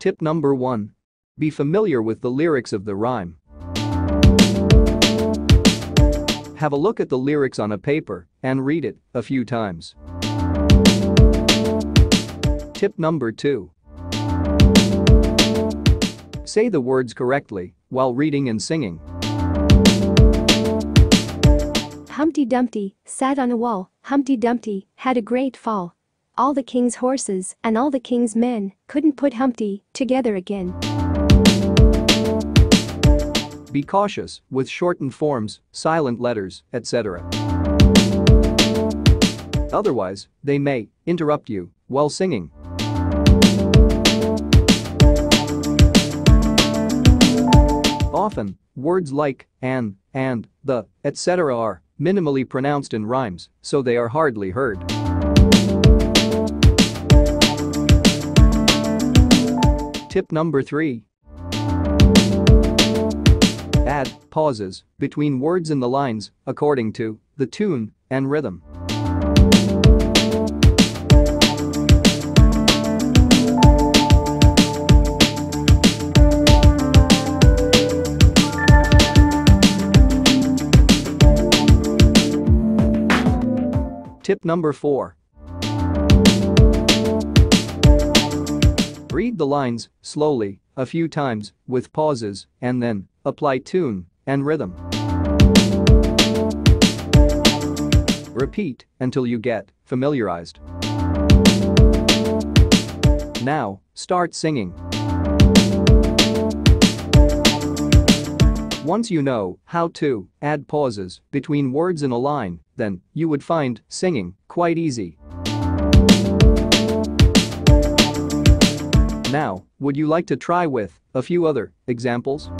Tip number 1. Be familiar with the lyrics of the rhyme. Have a look at the lyrics on a paper and read it a few times. Tip number 2. Say the words correctly while reading and singing. Humpty Dumpty sat on a wall. Humpty Dumpty had a great fall. All the king's horses and all the king's men couldn't put Humpty together again. Be cautious with shortened forms, silent letters, etc. Otherwise, they may interrupt you while singing. Often, words like and, and, the, etc. are minimally pronounced in rhymes, so they are hardly heard. Tip number 3. Add pauses between words in the lines according to the tune and rhythm. Tip number 4. The lines slowly a few times with pauses and then apply tune and rhythm. Repeat until you get familiarized. Now, start singing. Once you know how to add pauses between words in a line, then you would find singing quite easy. Now, would you like to try with a few other examples?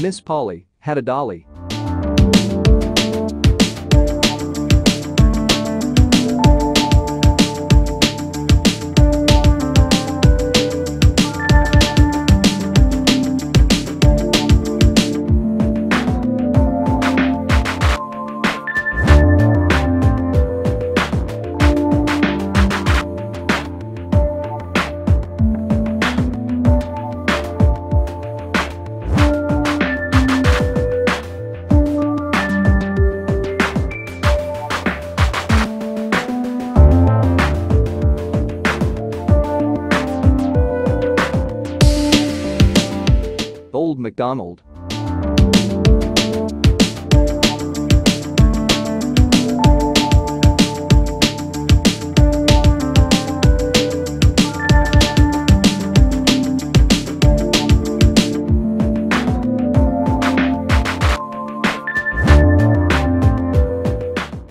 Miss Polly had a dolly. Old MacDonald.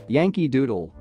Yankee Doodle.